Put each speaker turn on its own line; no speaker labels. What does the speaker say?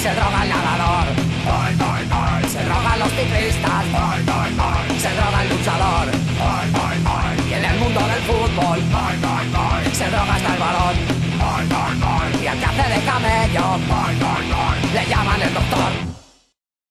se droga el nadador. Se drogan los ciclistas. Se droga el luchador. Y en el mundo del fútbol. Se droga hasta el varón. Y al que hace de camello. Le llaman el doctor.